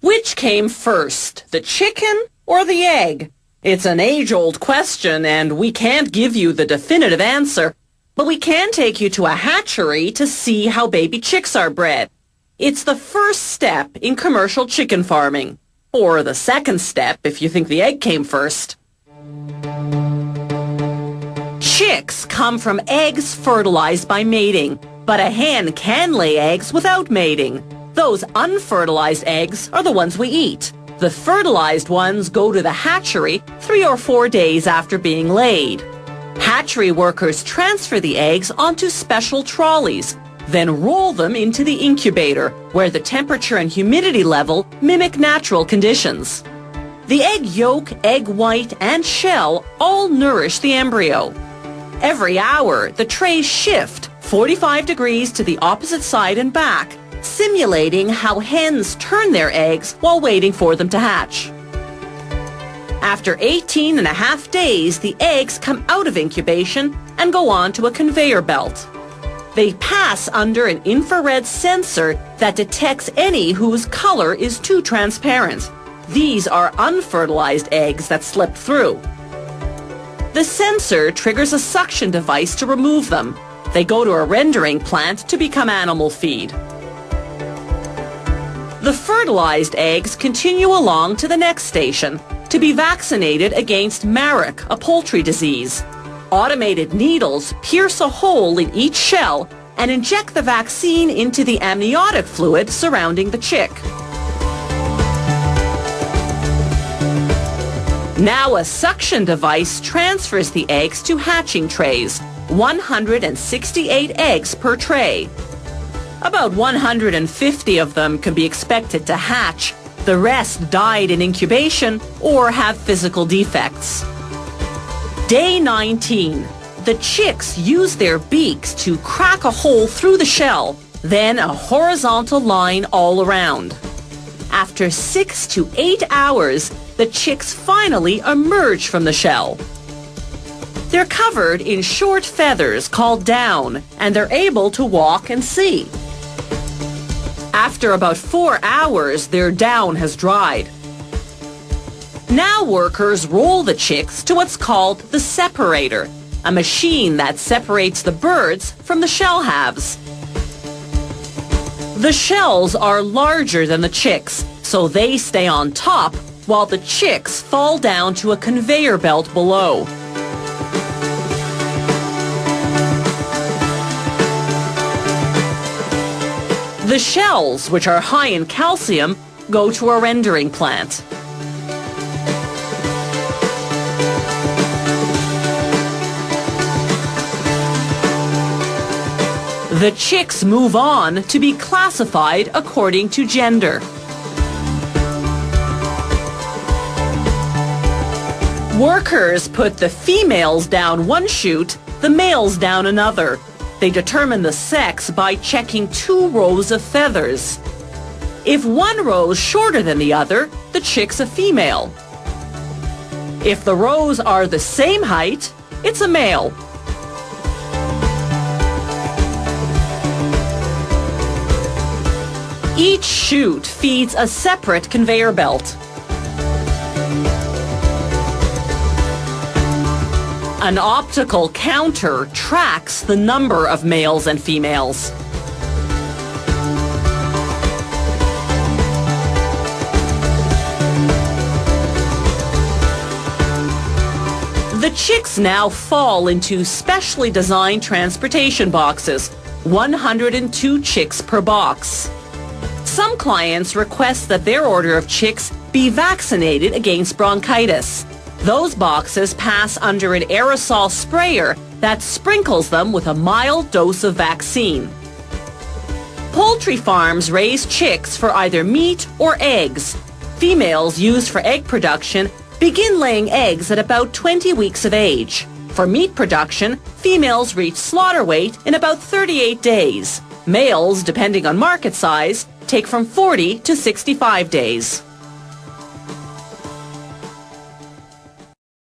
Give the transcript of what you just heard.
Which came first, the chicken or the egg? It's an age-old question, and we can't give you the definitive answer, but we can take you to a hatchery to see how baby chicks are bred. It's the first step in commercial chicken farming. Or the second step if you think the egg came first. Chicks come from eggs fertilized by mating, but a hen can lay eggs without mating. Those unfertilized eggs are the ones we eat. The fertilized ones go to the hatchery three or four days after being laid. Hatchery workers transfer the eggs onto special trolleys, then roll them into the incubator, where the temperature and humidity level mimic natural conditions. The egg yolk, egg white, and shell all nourish the embryo. Every hour, the trays shift 45 degrees to the opposite side and back, simulating how hens turn their eggs while waiting for them to hatch. After 18 and a half days, the eggs come out of incubation and go on to a conveyor belt. They pass under an infrared sensor that detects any whose color is too transparent. These are unfertilized eggs that slip through. The sensor triggers a suction device to remove them. They go to a rendering plant to become animal feed. The fertilized eggs continue along to the next station to be vaccinated against Marek, a poultry disease. Automated needles pierce a hole in each shell and inject the vaccine into the amniotic fluid surrounding the chick. Now a suction device transfers the eggs to hatching trays, 168 eggs per tray. About 150 of them can be expected to hatch. The rest died in incubation or have physical defects. Day 19. The chicks use their beaks to crack a hole through the shell, then a horizontal line all around. After six to eight hours, the chicks finally emerge from the shell. They're covered in short feathers called down, and they're able to walk and see. After about four hours, their down has dried. Now workers roll the chicks to what's called the separator, a machine that separates the birds from the shell halves. The shells are larger than the chicks, so they stay on top while the chicks fall down to a conveyor belt below. The shells, which are high in calcium, go to a rendering plant. The chicks move on to be classified according to gender. Workers put the females down one chute, the males down another. They determine the sex by checking two rows of feathers. If one row is shorter than the other, the chick's a female. If the rows are the same height, it's a male. Each chute feeds a separate conveyor belt. An optical counter tracks the number of males and females. The chicks now fall into specially designed transportation boxes, 102 chicks per box. Some clients request that their order of chicks be vaccinated against bronchitis. Those boxes pass under an aerosol sprayer that sprinkles them with a mild dose of vaccine. Poultry farms raise chicks for either meat or eggs. Females used for egg production begin laying eggs at about 20 weeks of age. For meat production, females reach slaughter weight in about 38 days. Males, depending on market size, take from 40 to 65 days.